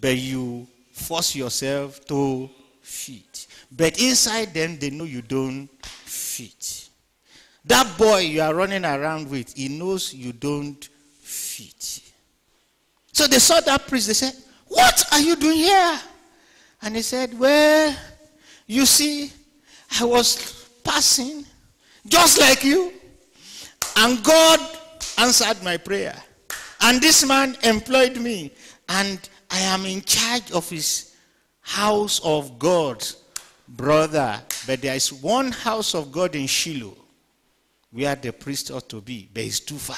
but you force yourself to fit. But inside them, they know you don't fit. That boy you are running around with, he knows you don't fit. So they saw that priest, they said, What are you doing here? And he said, Well, you see, I was passing just like you, and God answered my prayer. And this man employed me, and I am in charge of his house of God, brother. But there is one house of God in Shiloh where the priest ought to be, but it's too far.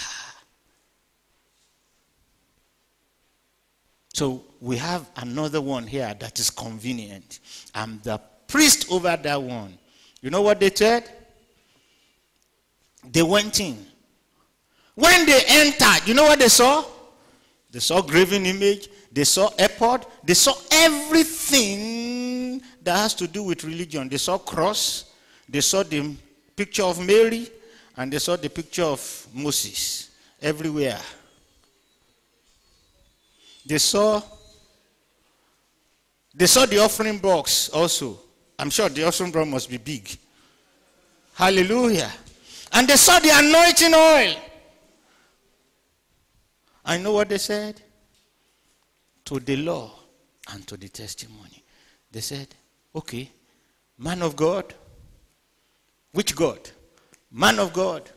So we have another one here that is convenient. I'm the priest over that one. You know what they said? They went in. When they entered, you know what they saw? They saw graven image, they saw ephod, they saw everything that has to do with religion. They saw cross, they saw the picture of Mary, and they saw the picture of Moses everywhere. They saw they saw the offering box also. I'm sure the offering box must be big. Hallelujah. And they saw the anointing oil. I know what they said? To the law and to the testimony. They said, okay, man of God. Which God? Man of God.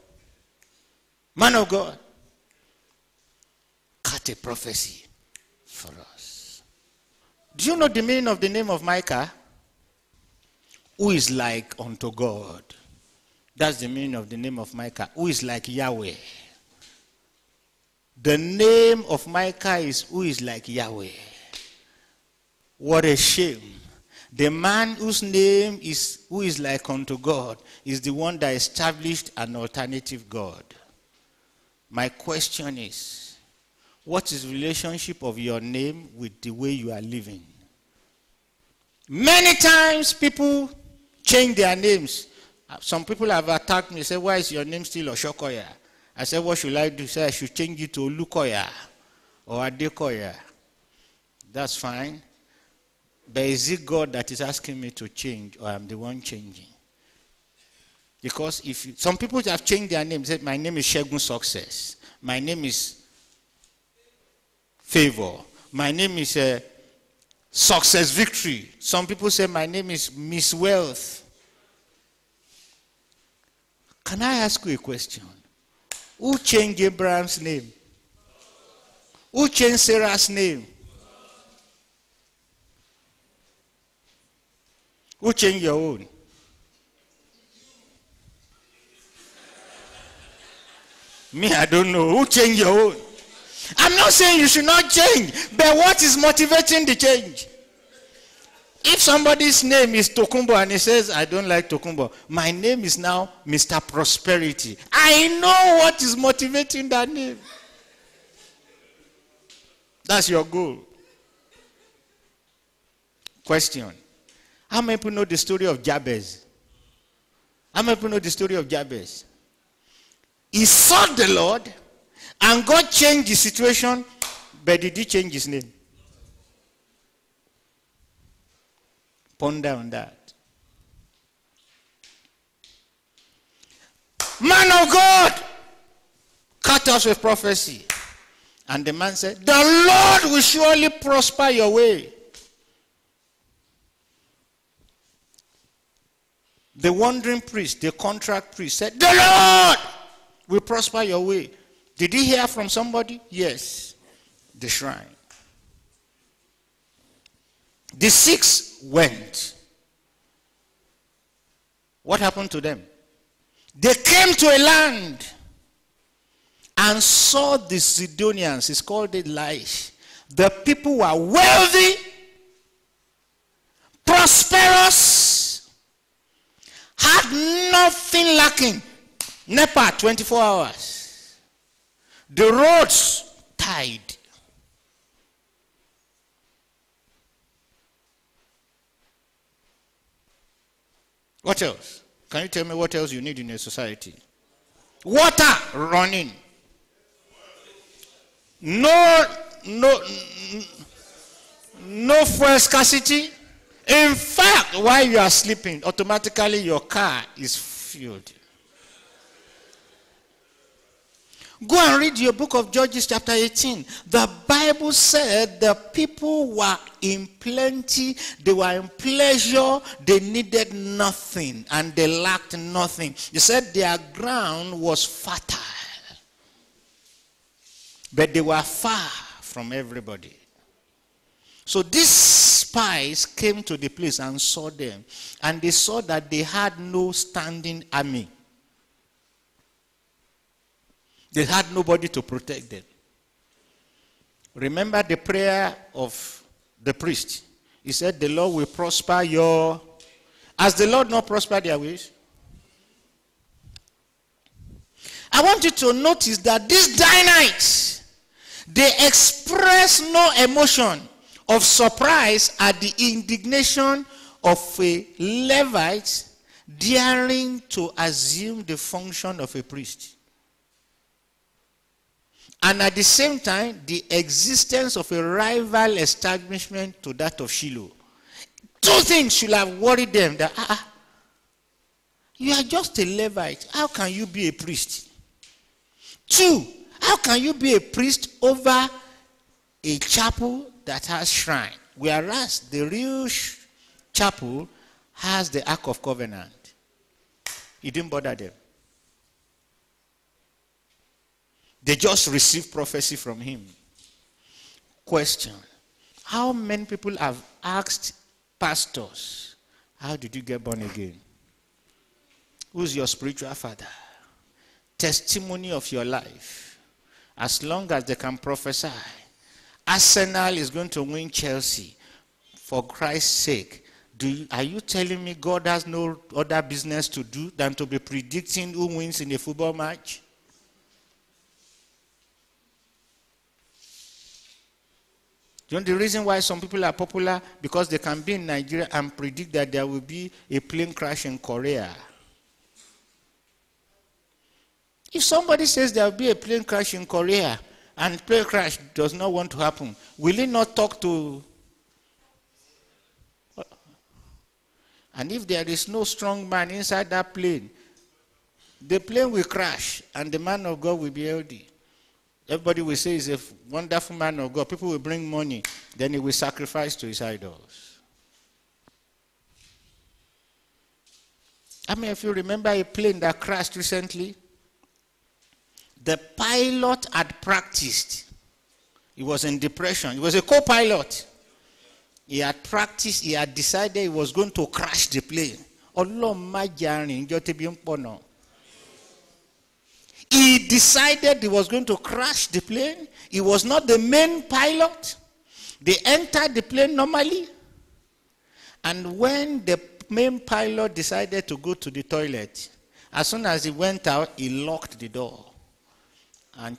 Man of God. Cut a prophecy for us. Do you know the meaning of the name of Micah? Who is like unto God? That's the meaning of the name of Micah. Who is like Yahweh? The name of Micah is who is like Yahweh. What a shame. The man whose name is who is like unto God is the one that established an alternative God. My question is, what is relationship of your name with the way you are living? Many times people change their names. Some people have attacked me, say, why is your name still Oshokoya? I said, what should I do? Say, I should change it to Olukoya or Adekoya. That's fine. But is it God that is asking me to change or I'm the one changing? Because if you, some people have changed their names, said, my name is Shegun Success. My name is Favor. My name is uh, Success Victory. Some people say my name is Miss Wealth. Can I ask you a question? Who changed Abraham's name? Who changed Sarah's name? Who changed your own? Me, I don't know. Who changed your own? I'm not saying you should not change, but what is motivating the change? If somebody's name is Tokumbo and he says, I don't like Tokumbo, my name is now Mr. Prosperity. I know what is motivating that name. That's your goal. Question How many people know the story of Jabez? How many people know the story of Jabez? He sought the Lord and God changed the situation, but did he change his name? Ponder on that. Man of God, cut us with prophecy. And the man said, The Lord will surely prosper your way. The wandering priest, the contract priest said, The Lord will prosper your way. Did he hear from somebody? Yes. The shrine. The six went. What happened to them? They came to a land and saw the Sidonians. It's called the Laish. The people were wealthy, prosperous, had nothing lacking. NEPA 24 hours. The roads tied. What else? Can you tell me what else you need in a society? Water running. No, no, no fuel scarcity. In fact, while you are sleeping, automatically your car is filled. Go and read your book of Judges, chapter 18. The Bible said the people were in plenty, they were in pleasure, they needed nothing, and they lacked nothing. They said their ground was fertile, but they were far from everybody. So these spies came to the place and saw them, and they saw that they had no standing army. They had nobody to protect them. Remember the prayer of the priest. He said, The Lord will prosper your. Has the Lord not prospered their ways? I want you to notice that these Danites, they express no emotion of surprise at the indignation of a Levite daring to assume the function of a priest. And at the same time, the existence of a rival establishment to that of Shiloh. Two things should have worried them that, ah, ah, you are just a Levite. How can you be a priest? Two, how can you be a priest over a chapel that has shrine? Whereas the real chapel has the Ark of Covenant. It didn't bother them. They just received prophecy from him. Question How many people have asked pastors, How did you get born again? Who's your spiritual father? Testimony of your life. As long as they can prophesy, Arsenal is going to win Chelsea. For Christ's sake, do you, are you telling me God has no other business to do than to be predicting who wins in a football match? You know the reason why some people are popular? Because they can be in Nigeria and predict that there will be a plane crash in Korea. If somebody says there will be a plane crash in Korea and plane crash does not want to happen, will he not talk to And if there is no strong man inside that plane, the plane will crash and the man of God will be healthy. Everybody will say he's a wonderful man of God. People will bring money, then he will sacrifice to his idols. I mean, if you remember a plane that crashed recently, the pilot had practiced. He was in depression. He was a co pilot. He had practiced, he had decided he was going to crash the plane. He decided he was going to crash the plane. He was not the main pilot. They entered the plane normally. And when the main pilot decided to go to the toilet, as soon as he went out, he locked the door and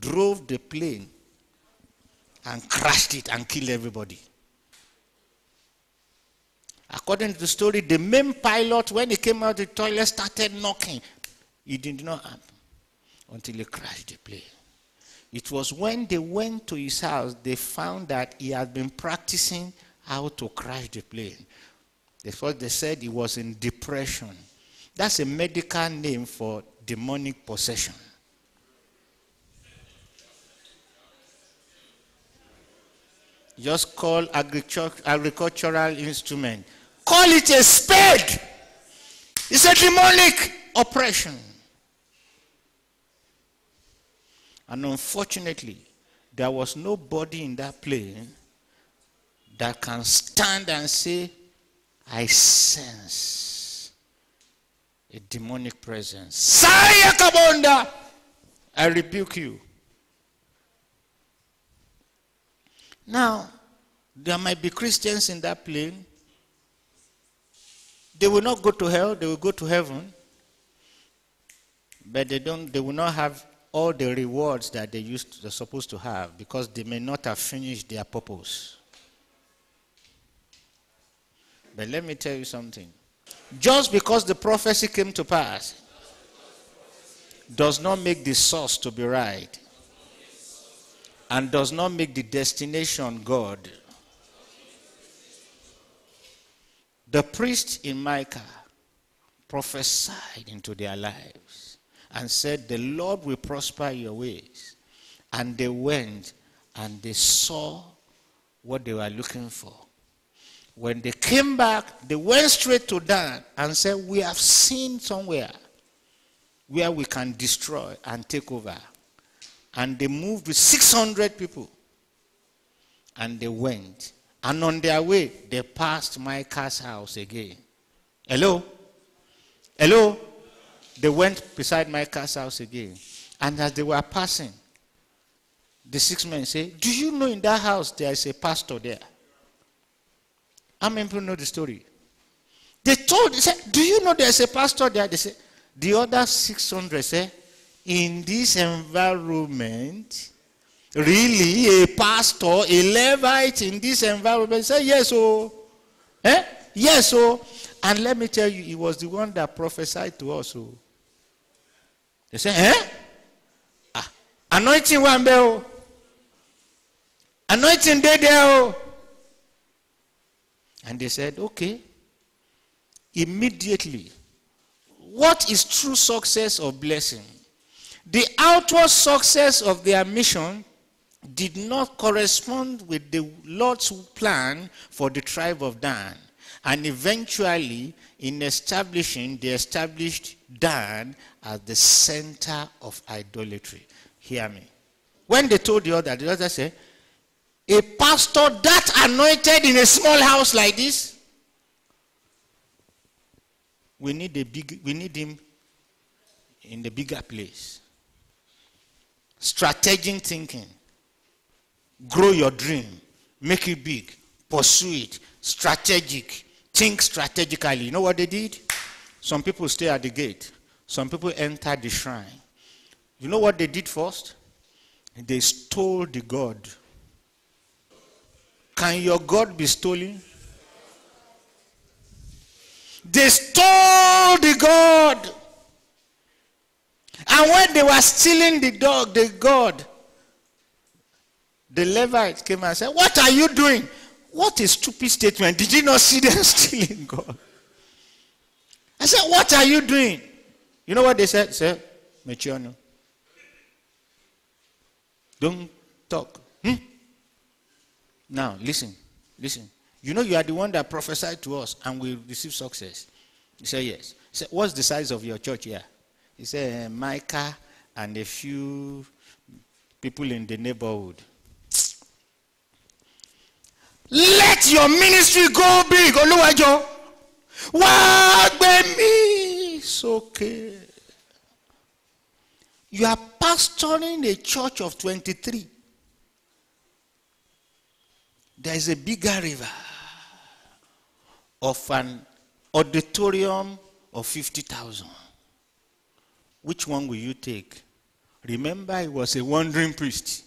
drove the plane and crashed it and killed everybody. According to the story, the main pilot, when he came out of the toilet, started knocking. It did not happen until he crashed the plane. It was when they went to his house, they found that he had been practicing how to crash the plane. First, they said he was in depression. That's a medical name for demonic possession. Just call agricultural instrument. Call it a spade. It's a demonic oppression. And unfortunately, there was nobody in that plane that can stand and say, I sense a demonic presence. Saya Kabonda, I rebuke you. Now, there might be Christians in that plane. They will not go to hell, they will go to heaven. But they don't they will not have all the rewards that they used to, are supposed to have because they may not have finished their purpose. But let me tell you something. Just because the prophecy came to pass does not make the source to be right and does not make the destination God. The priest in Micah prophesied into their lives and said, The Lord will prosper your ways. And they went and they saw what they were looking for. When they came back, they went straight to Dan and said, We have seen somewhere where we can destroy and take over. And they moved with 600 people. And they went. And on their way, they passed Micah's house again. Hello? Hello? They went beside Micah's house again. And as they were passing, the six men said, Do you know in that house there is a pastor there? How many people know the story? They told, they said, Do you know there's a pastor there? They said, The other 600 say, In this environment, really a pastor, a Levite in this environment? Say, Yes, oh. Eh? Yes, oh. And let me tell you, he was the one that prophesied to us. Oh. They say, Eh? Ah, anointing one bell. Anointing day there. Oh. And they said, okay. Immediately. What is true success or blessing? The outward success of their mission did not correspond with the Lord's plan for the tribe of Dan. And eventually, in establishing, they established Dan as the center of idolatry. Hear me. When they told the other, the other said, a pastor that anointed in a small house like this? We need a big we need him in the bigger place. Strategic thinking. Grow your dream. Make it big. Pursue it. Strategic. Think strategically. You know what they did? Some people stay at the gate. Some people enter the shrine. You know what they did first? They stole the God can your God be stolen? They stole the God. And when they were stealing the dog, the God, the Levite came and said, What are you doing? What a stupid statement. Did you not see them stealing God? I said, What are you doing? You know what they said? They said, Mechiano. Don't talk. Hmm? Now, listen, listen. You know, you are the one that prophesied to us and we receive success. He said, Yes. He said, What's the size of your church here? He said, uh, Micah and a few people in the neighborhood. Let your ministry go big, Oluwajo. Wagbe me. It's okay. You are pastoring a church of 23 there is a bigger river of an auditorium of 50,000. Which one will you take? Remember, he was a wandering priest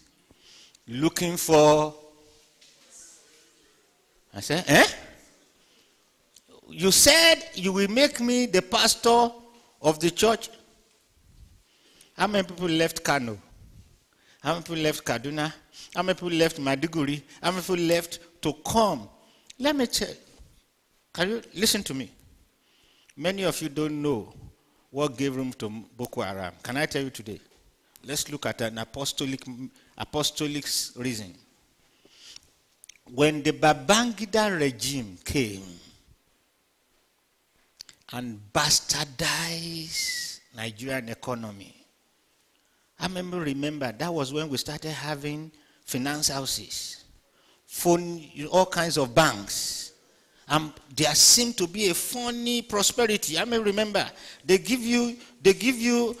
looking for. I said, eh? You said you will make me the pastor of the church. How many people left Kano? How many people left Kaduna? How many people left Maiduguri? How many people left to come? Let me tell Can you listen to me? Many of you don't know what gave room to Boko Haram. Can I tell you today? Let's look at an apostolic, apostolic reason. When the Babangida regime came and bastardized Nigerian economy, I remember, remember that was when we started having finance houses, phone, all kinds of banks. And there seemed to be a funny prosperity. I may remember they give you they give you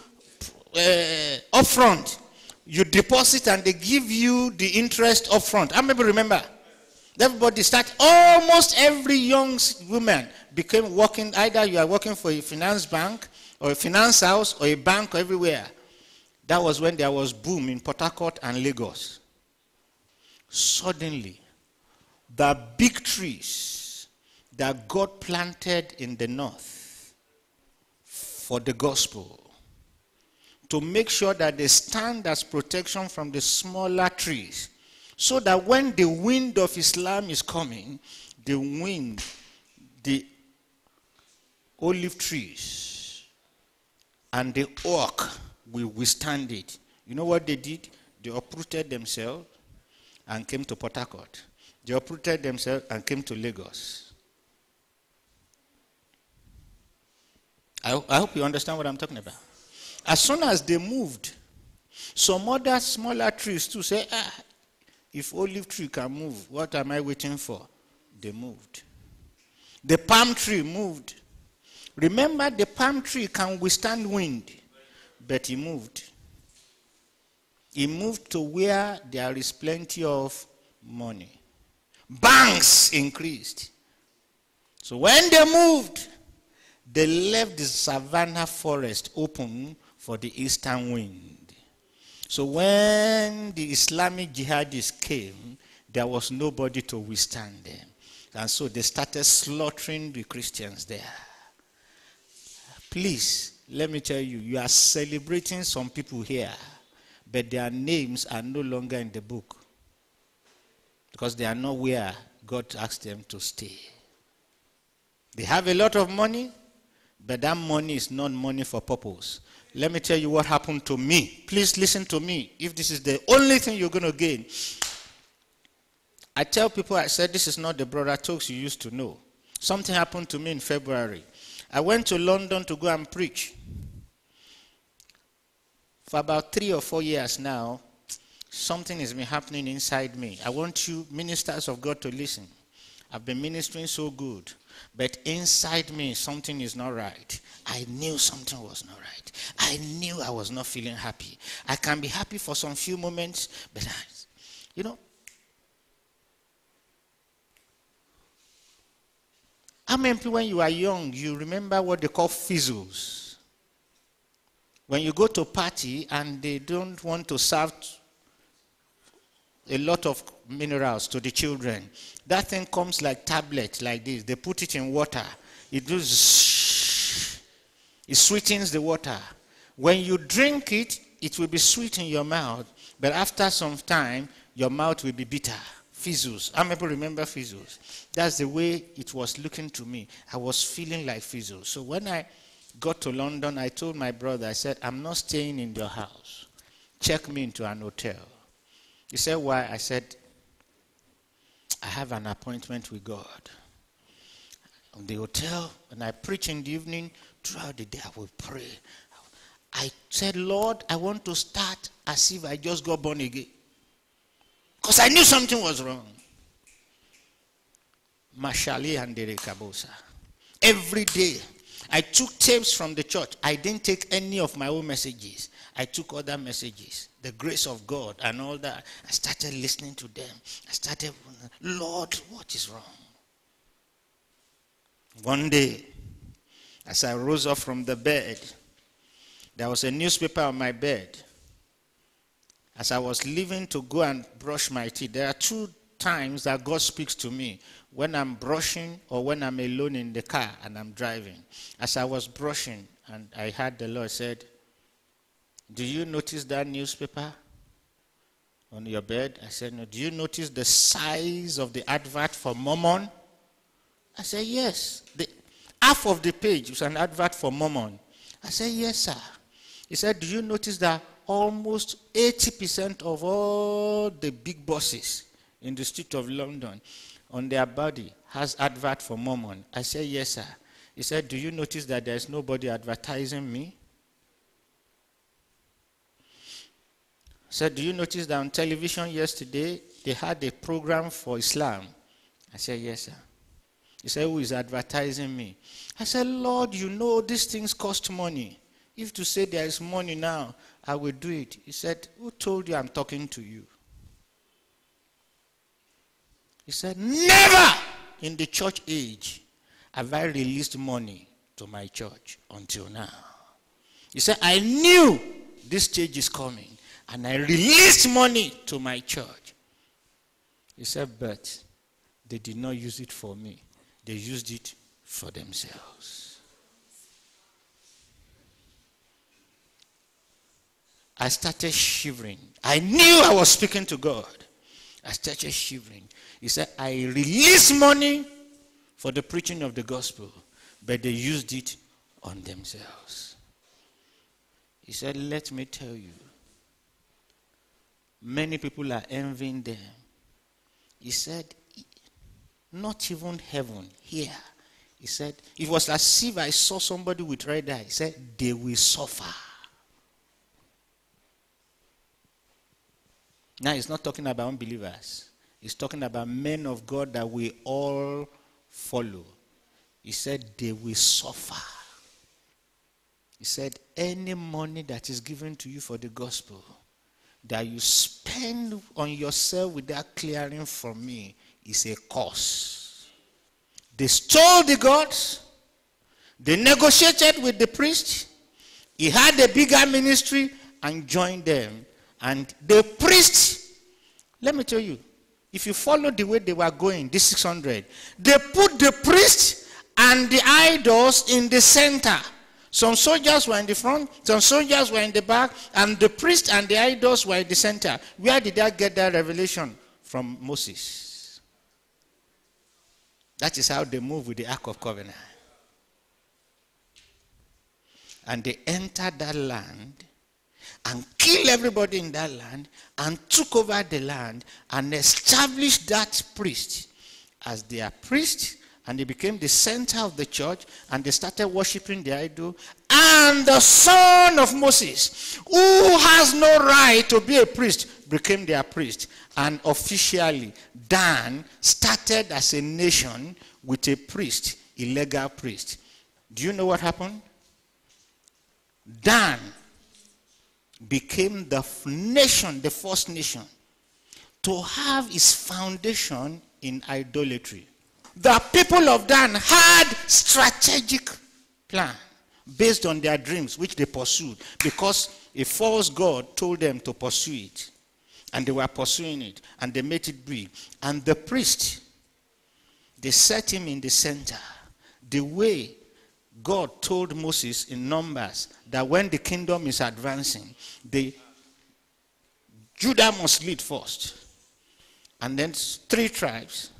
uh, upfront. You deposit and they give you the interest upfront. I maybe remember. Everybody start almost every young woman became working either you are working for a finance bank or a finance house or a bank everywhere that was when there was boom in Port Harcourt and Lagos. Suddenly, the big trees that God planted in the north for the gospel to make sure that they stand as protection from the smaller trees so that when the wind of Islam is coming, the wind, the olive trees and the oak will withstand it. You know what they did? They uprooted themselves and came to Port Harcourt. They uprooted themselves and came to Lagos. I, I hope you understand what I'm talking about. As soon as they moved, some other smaller trees too say, ah, if olive tree can move, what am I waiting for? They moved. The palm tree moved. Remember, the palm tree can withstand wind, but he moved. He moved to where there is plenty of money. Banks increased. So when they moved, they left the savannah forest open for the eastern wind. So when the Islamic jihadists came, there was nobody to withstand them. And so they started slaughtering the Christians there. Please, let me tell you, you are celebrating some people here, but their names are no longer in the book because they are not where God asked them to stay. They have a lot of money, but that money is not money for purpose. Let me tell you what happened to me. Please listen to me. If this is the only thing you're going to gain, I tell people, I said, this is not the brother Toks you used to know. Something happened to me in February. I went to London to go and preach. For about three or four years now, something has been happening inside me. I want you, ministers of God, to listen. I've been ministering so good, but inside me, something is not right. I knew something was not right. I knew I was not feeling happy. I can be happy for some few moments, but I, you know, How many people, when you are young, you remember what they call fizzles? When you go to a party and they don't want to serve a lot of minerals to the children, that thing comes like tablet like this. They put it in water. It does. It sweetens the water. When you drink it, it will be sweet in your mouth, but after some time, your mouth will be bitter. Fizzles. How many people remember Fizzles? That's the way it was looking to me. I was feeling like Fizzles. So when I got to London, I told my brother, I said, I'm not staying in your house. Check me into an hotel. He said, Why? I said, I have an appointment with God. On the hotel, and I preach in the evening, throughout the day, I will pray. I said, Lord, I want to start as if I just got born again. Because I knew something was wrong. Mashali and Kabosa. Every day, I took tapes from the church. I didn't take any of my own messages. I took other messages, the grace of God and all that. I started listening to them. I started, Lord, what is wrong? One day, as I rose up from the bed, there was a newspaper on my bed as I was leaving to go and brush my teeth, there are two times that God speaks to me when I'm brushing or when I'm alone in the car and I'm driving. As I was brushing, and I heard the Lord said, Do you notice that newspaper on your bed? I said, No. Do you notice the size of the advert for Mormon? I said, Yes. The, half of the page was an advert for Mormon. I said, Yes, sir. He said, Do you notice that almost 80% of all the big bosses in the street of London on their body has advert for Mormon. I said, yes, sir. He said, do you notice that there's nobody advertising me? I said, do you notice that on television yesterday they had a program for Islam? I said, yes, sir. He said, who is advertising me? I said, Lord, you know these things cost money. If to say there is money now, I will do it. He said, Who told you I'm talking to you? He said, Never in the church age have I released money to my church until now. He said, I knew this stage is coming and I released money to my church. He said, But they did not use it for me, they used it for themselves. I started shivering. I knew I was speaking to God. I started shivering. He said, I release money for the preaching of the gospel, but they used it on themselves. He said, Let me tell you, many people are envying them. He said, Not even heaven, here. He said, It was as if I saw somebody with red eye. He said, They will suffer. Now, he's not talking about unbelievers, he's talking about men of God that we all follow. He said, They will suffer. He said, Any money that is given to you for the gospel that you spend on yourself without clearing from me is a curse. They stole the gods, they negotiated with the priest, he had a bigger ministry and joined them. And the priest, let me tell you, if you follow the way they were going, this 600, they put the priest and the idols in the center. Some soldiers were in the front, some soldiers were in the back, and the priest and the idols were in the center. Where did I get that revelation? From Moses. That is how they move with the Ark of Covenant. And they entered that land and killed everybody in that land and took over the land and established that priest as their priest. And they became the center of the church and they started worshiping the idol. And the son of moses who has no right to be a priest became their priest. And officially dan started as a nation with a priest illegal priest. Do you know what happened? Dan became the nation, the first nation, to have its foundation in idolatry. The people of Dan had strategic plan based on their dreams, which they pursued, because a false god told them to pursue it. And they were pursuing it, and they made it big. And the priest, they set him in the center. The way God told Moses in Numbers that when the kingdom is advancing, the Judah must lead first. And then three tribes,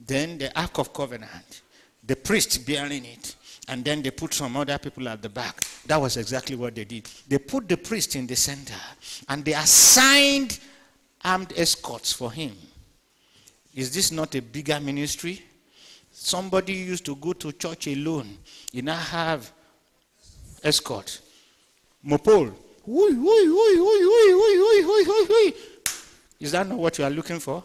then the Ark of Covenant, the priest bearing it, and then they put some other people at the back. That was exactly what they did. They put the priest in the center and they assigned armed escorts for him. Is this not a bigger ministry? Somebody used to go to church alone. You now have escort. Mopol. Is that not what you are looking for?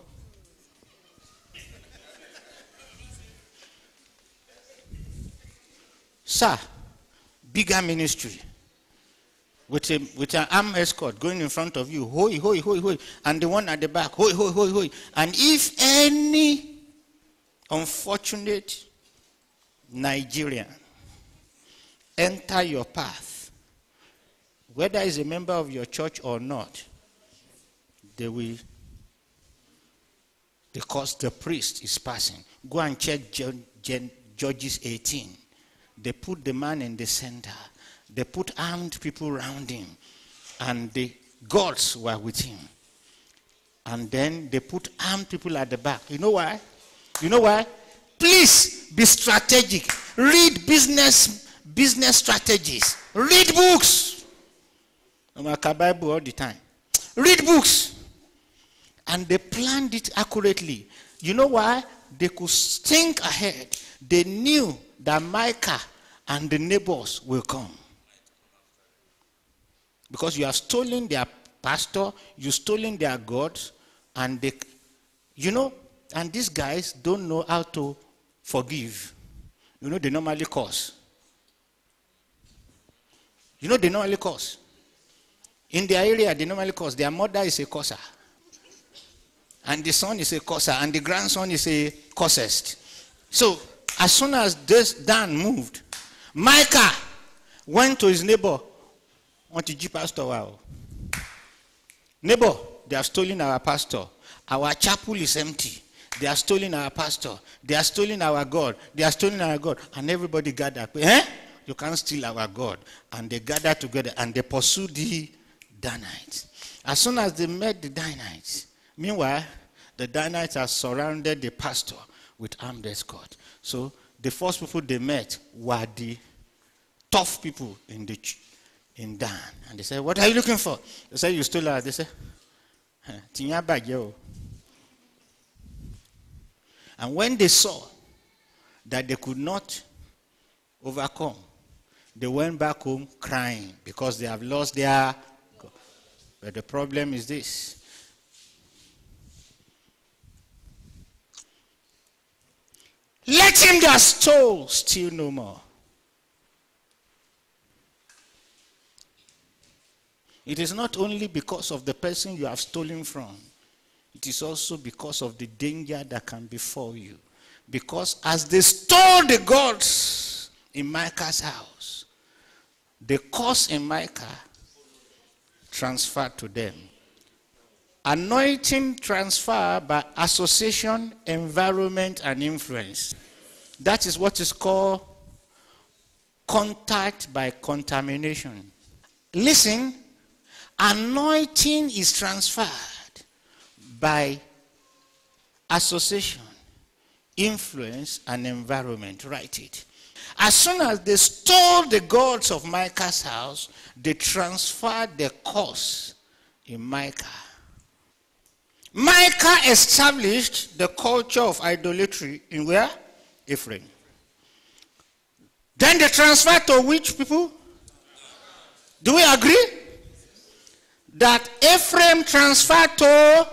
Sir, bigger ministry. With, a, with an arm escort going in front of you, hoi, hoi, hoi, hoi, and the one at the back, hoi, hoi, hoi, hoi. And if any unfortunate Nigerian enter your path, whether he's a member of your church or not, they will, because the priest is passing. Go and check Judges 18. They put the man in the center. They put armed people around him. And the gods were with him. And then they put armed people at the back. You know why? You know why? Please be strategic. Read business business strategies. Read books. I'm a Bible all the time. Read books. And they planned it accurately. You know why? They could think ahead. They knew that Micah and the neighbors will come. Because you have stolen their pastor, you stolen their gods, and they, you know, and these guys don't know how to forgive. You know, they normally cause. You know, they normally cause. In their area, they normally cause. Their mother is a causer. And the son is a causer. And the grandson is a causest. So, as soon as this Dan moved, Micah went to his neighbor. Want to pastor wow. Neighbor, they have stolen our pastor. Our chapel is empty. They are stealing our pastor. They are stealing our God. They are stealing our God. And everybody gathered. Eh? You can't steal our God. And they gathered together and they pursued the Danites. As soon as they met the Danites, meanwhile, the Danites have surrounded the pastor with armed escort. So the first people they met were the tough people in the in Dan. And they said, What are you looking for? They said, You stole our. They said, Tinya. And when they saw that they could not overcome, they went back home crying because they have lost their. But the problem is this Let him that stole steal no more. It is not only because of the person you have stolen from, it is also because of the danger that can befall you. Because as they stole the gods in Micah's house, the curse in Micah transferred to them. Anointing transfer by association, environment, and influence. That is what is called contact by contamination. Listen, anointing is transferred by association, influence, and environment. Write it. As soon as they stole the gods of Micah's house, they transferred the curse in Micah. Micah established the culture of idolatry in where? Ephraim. Then they transferred to which people? Do we agree? That Ephraim transferred to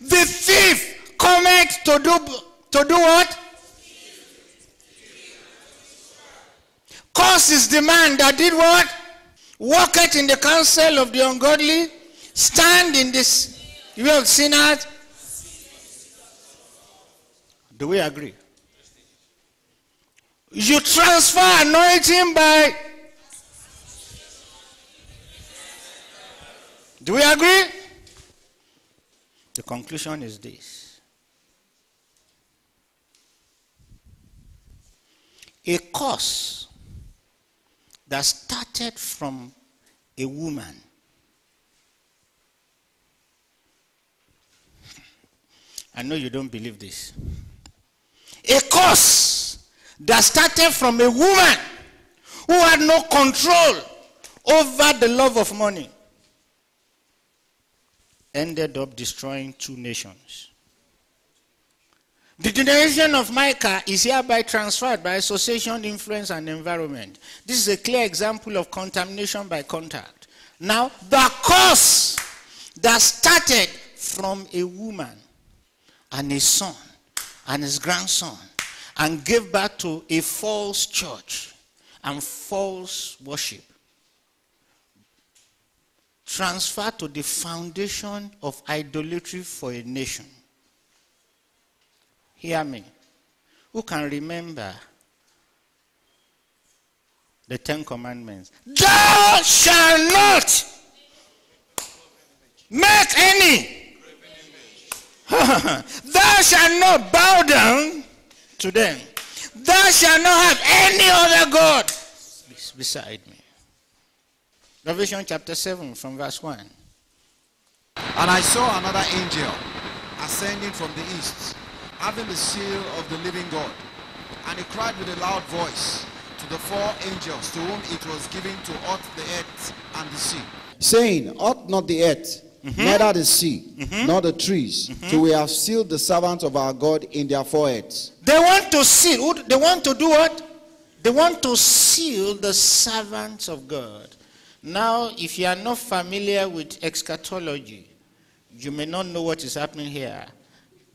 the thief cometh to do to do what? Cause is the man that did what? Walketh in the counsel of the ungodly, stand in this you have seen sinners. Do we agree? You transfer anointing by. Do we agree? The conclusion is this a cause that started from a woman I know you don't believe this. A curse that started from a woman who had no control over the love of money ended up destroying two nations. The generation of Micah is hereby transferred by association, influence, and environment. This is a clear example of contamination by contact. Now, the curse that started from a woman and his son and his grandson and gave birth to a false church and false worship. Transfer to the foundation of idolatry for a nation. Hear me. Who can remember the Ten Commandments? Thou shalt not make any Thou shalt not bow down to them. Thou shalt not have any other God beside me. Revelation chapter 7 from verse 1. And I saw another angel ascending from the east, having the seal of the living God. And he cried with a loud voice to the four angels to whom it was given to ought the earth and the sea, saying, Ought not the earth Mm-hmm. neither the sea, mm-hmm. nor the trees, mm-hmm. till we have sealed the servants of our God in their foreheads. They want to seal. They want to do what? They want to seal the servants of God. Now, if you are not familiar with eschatology, you may not know what is happening here.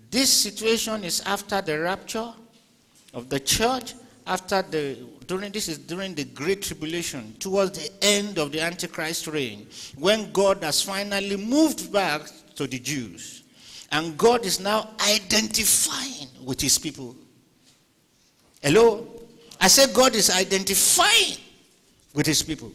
This situation is after the rapture of the church, after the during this is during the great tribulation, towards the end of the Antichrist reign, when God has finally moved back to the Jews. And God is now identifying with his people. Hello? I said God is identifying with his people.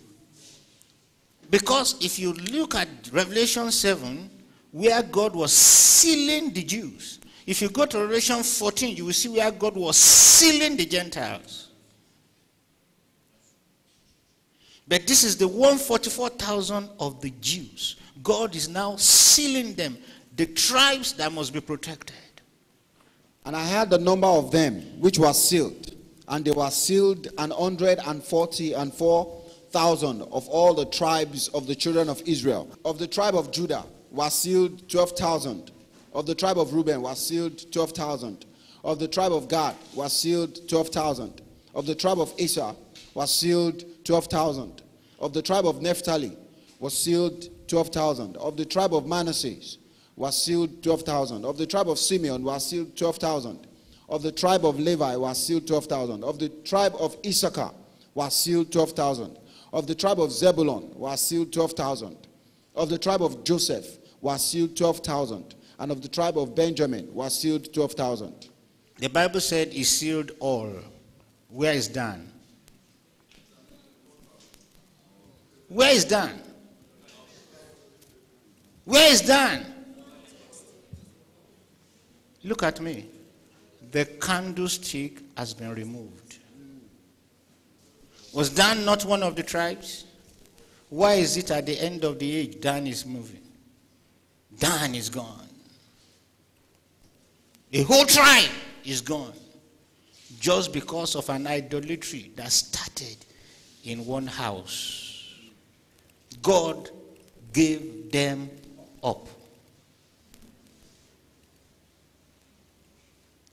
Because if you look at Revelation 7, where God was sealing the Jews, if you go to Revelation 14, you will see where God was sealing the Gentiles. But this is the 144,000 of the Jews. God is now sealing them, the tribes that must be protected. And I had the number of them which were sealed, and they were sealed an hundred and forty and four thousand of all the tribes of the children of Israel. Of the tribe of Judah were sealed twelve thousand. Of the tribe of Reuben were sealed twelve thousand. Of the tribe of Gad were sealed twelve thousand. Of the tribe of Asher was sealed twelve thousand. Of the tribe of Naphtali was sealed twelve thousand. Of the tribe of Manasseh was sealed 12,000. Of the tribe of Simeon was sealed 12,000. Of the tribe of Levi was sealed 12,000. Of the tribe of Issachar was sealed 12,000. Of the tribe of Zebulun was sealed 12,000. Of the tribe of Joseph was sealed 12,000. And of the tribe of Benjamin was sealed 12,000. The Bible said he sealed all. Where is Dan? Where is Dan? Where is Dan? Look at me. The candlestick has been removed. Was Dan not one of the tribes? Why is it at the end of the age Dan is moving? Dan is gone. A whole tribe is gone just because of an idolatry that started in one house. God gave them up.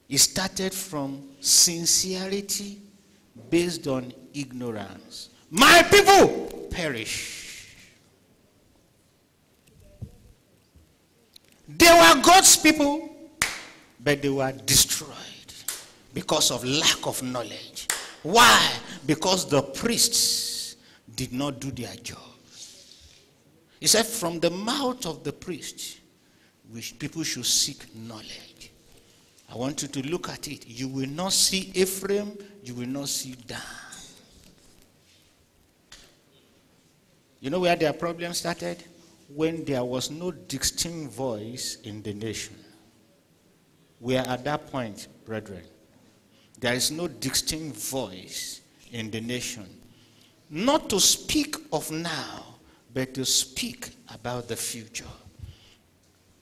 It started from sincerity based on ignorance. My people perish. They were God's people, but they were destroyed because of lack of knowledge. Why? Because the priests did not do their job. He said, from the mouth of the priest, which people should seek knowledge. I want you to look at it. You will not see Ephraim, you will not see Dan. You know where their problem started? When there was no distinct voice in the nation. We are at that point, brethren. There is no distinct voice in the nation. Not to speak of now, but to speak about the future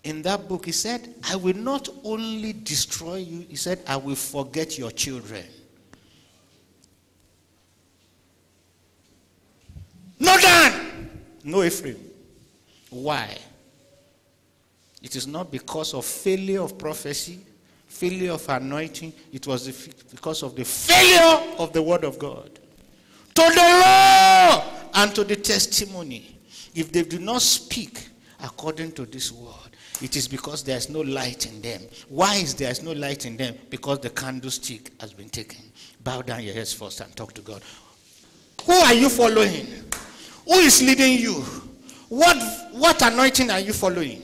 in that book, he said, I will not only destroy you, he said, I will forget your children. No Dan, no Ephraim. Why? It is not because of failure of prophecy, failure of anointing. It was because of the failure of the word of God. To the law and to the testimony. If they do not speak according to this word, it is because there's no light in them. Why is there is no light in them? Because the candlestick has been taken. Bow down your heads first and talk to God. Who are you following? Who is leading you? What, what anointing are you following?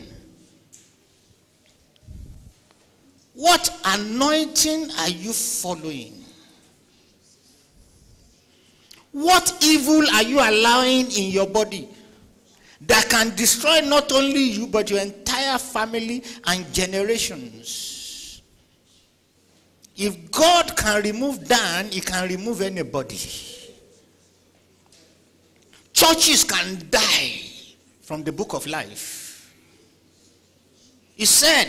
What anointing are you following? What evil are you allowing in your body? that can destroy not only you, but your entire family and generations. If God can remove Dan, he can remove anybody. Churches can die from the book of life. He said,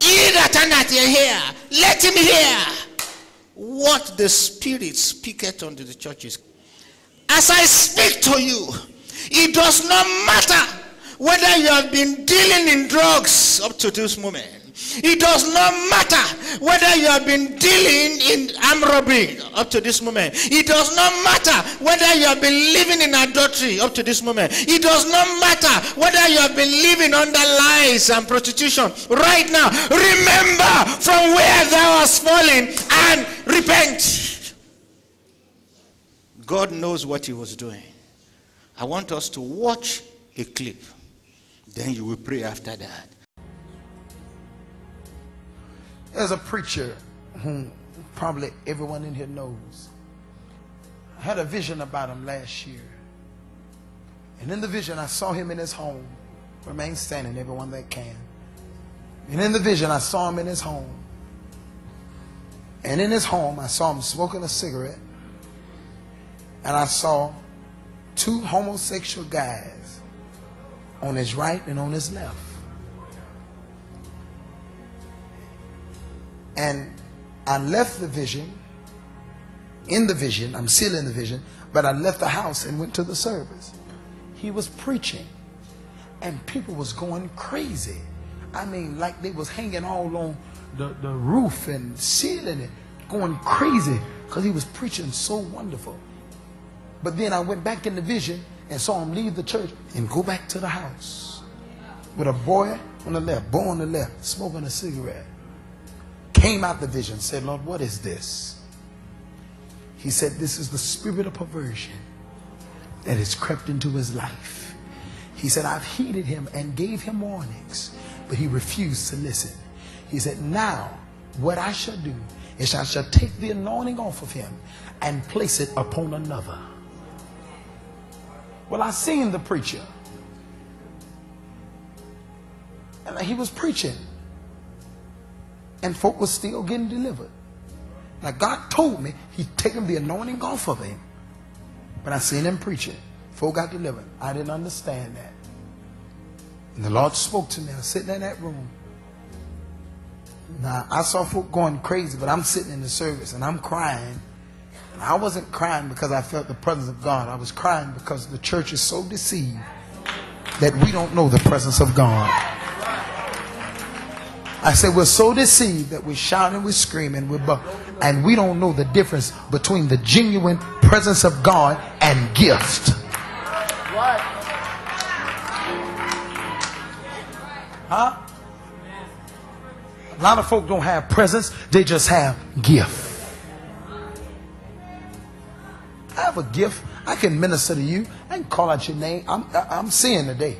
He that turneth hear, let him hear what the Spirit speaketh unto the churches. As I speak to you, it does not matter whether you have been dealing in drugs up to this moment. It does not matter whether you have been dealing in armed robbery up to this moment. It does not matter whether you have been living in adultery up to this moment. It does not matter whether you have been living under lies and prostitution. Right now, remember from where thou hast fallen and repent. God knows what he was doing. I want us to watch a clip. Then you will pray after that. There's a preacher whom probably everyone in here knows. I had a vision about him last year. And in the vision, I saw him in his home. Remain standing, everyone that can. And in the vision, I saw him in his home. And in his home, I saw him smoking a cigarette. And I saw two homosexual guys on his right and on his left. And I left the vision, in the vision, I'm still in the vision, but I left the house and went to the service. He was preaching, and people was going crazy. I mean, like they was hanging all on the, the roof and ceiling it, going crazy because he was preaching so wonderful. But then I went back in the vision and saw him leave the church and go back to the house with a boy on the left, boy on the left, smoking a cigarette. Came out the vision, said, Lord, what is this? He said, This is the spirit of perversion that has crept into his life. He said, I've heeded him and gave him warnings, but he refused to listen. He said, Now, what I shall do is I shall take the anointing off of him and place it upon another. Well, I seen the preacher. And he was preaching. And folk was still getting delivered. Now God told me he'd taken the anointing off of him. But I seen him preaching. Folk got delivered. I didn't understand that. And the Lord spoke to me. I was sitting in that room. Now I saw folk going crazy, but I'm sitting in the service and I'm crying. And I wasn't crying because I felt the presence of God. I was crying because the church is so deceived that we don't know the presence of God. I said, we're so deceived that we're shouting, we're screaming, we're bu- and we don't know the difference between the genuine presence of God and gift. What? Huh? A lot of folk don't have presence, they just have gift. I have a gift. I can minister to you. I can call out your name. I'm, I'm seeing today.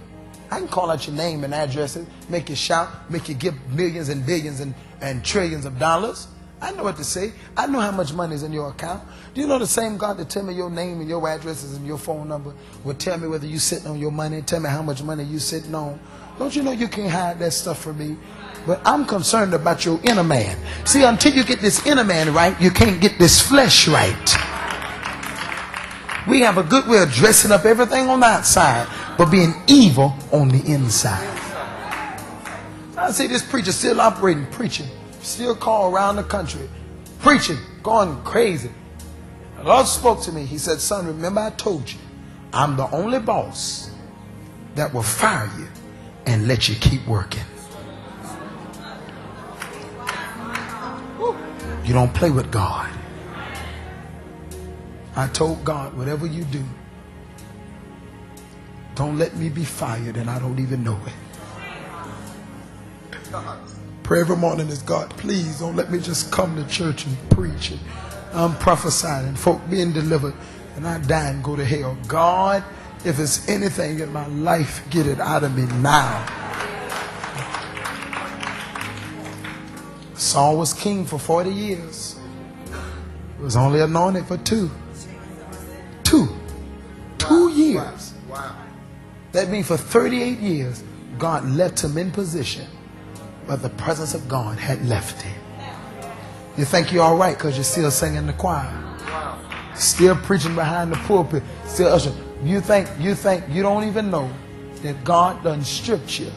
I can call out your name and address make you shout, make you give millions and billions and, and trillions of dollars. I know what to say. I know how much money is in your account. Do you know the same God that tell me your name and your addresses and your phone number will tell me whether you're sitting on your money, tell me how much money you sitting on? Don't you know you can't hide that stuff from me? But I'm concerned about your inner man. See, until you get this inner man right, you can't get this flesh right. We have a good way of dressing up everything on the outside, but being evil on the inside. I see this preacher still operating, preaching, still call around the country, preaching, going crazy. The Lord spoke to me. He said, Son, remember I told you, I'm the only boss that will fire you and let you keep working. You don't play with God. I told God, whatever you do, don't let me be fired and I don't even know it. Pray every morning is God, please don't let me just come to church and preach and I'm prophesying and folk being delivered and I die and go to hell. God, if it's anything in my life, get it out of me now. Saul was king for 40 years. He was only anointed for two. Two. Years. That means for 38 years, God left him in position, but the presence of God had left him. You think you're all right because you're still singing the choir, still preaching behind the pulpit, still ushering. You think you think you don't even know that God done stripped you.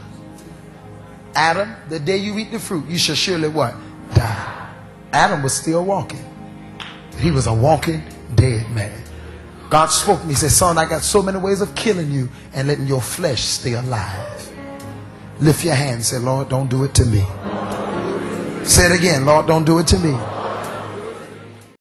Adam, the day you eat the fruit, you shall surely what? Die. Adam was still walking. He was a walking dead man. God spoke to me. He said, Son, I got so many ways of killing you and letting your flesh stay alive. Lift your hand. and Say, Lord, don't do it to me. Say it again. Lord, don't do it to me.